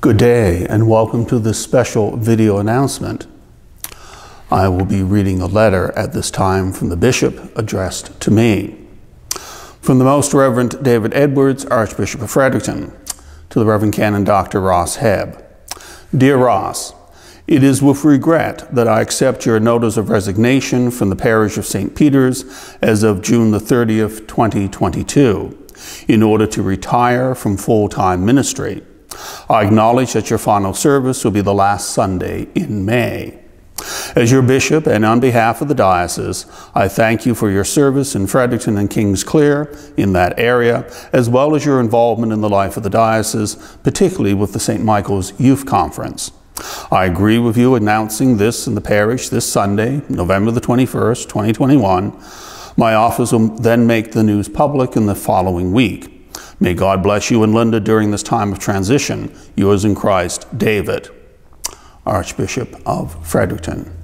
Good day and welcome to this special video announcement. I will be reading a letter at this time from the bishop addressed to me. From the Most Reverend David Edwards, Archbishop of Fredericton, to the Reverend Canon Dr. Ross Hebb. Dear Ross, it is with regret that I accept your notice of resignation from the parish of St. Peter's as of June the 30th, 2022, in order to retire from full-time ministry. I acknowledge that your final service will be the last Sunday in May. As your bishop and on behalf of the diocese, I thank you for your service in Fredericton and Kingsclear in that area, as well as your involvement in the life of the diocese, particularly with the St. Michael's Youth Conference. I agree with you announcing this in the parish this Sunday, November the 21st, 2021. My office will then make the news public in the following week. May God bless you and Linda during this time of transition. Yours in Christ, David, Archbishop of Fredericton.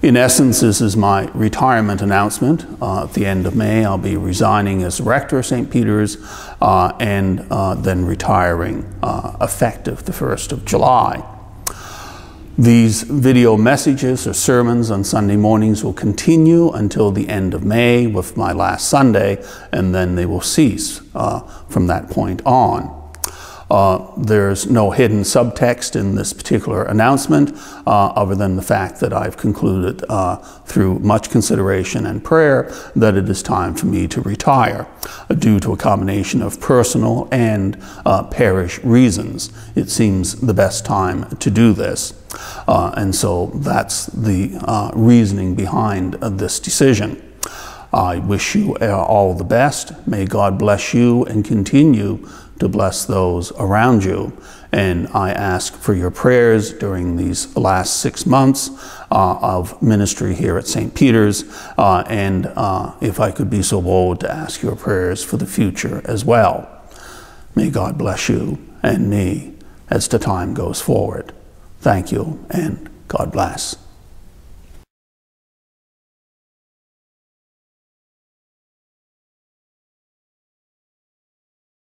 In essence, this is my retirement announcement. Uh, at the end of May, I'll be resigning as rector of St. Peter's uh, and uh, then retiring uh, effective the 1st of July. These video messages or sermons on Sunday mornings will continue until the end of May with my last Sunday, and then they will cease uh, from that point on. Uh, there's no hidden subtext in this particular announcement uh, other than the fact that I've concluded uh, through much consideration and prayer that it is time for me to retire uh, due to a combination of personal and uh, parish reasons. It seems the best time to do this. Uh, and so that's the reasoning behind this decision. I wish you all the best. May God bless you and continue to bless those around you. And I ask for your prayers during these last six months uh, of ministry here at St. Peter's. Uh, and uh, if I could be so bold to ask your prayers for the future as well. May God bless you and me as the time goes forward. Thank you and God bless.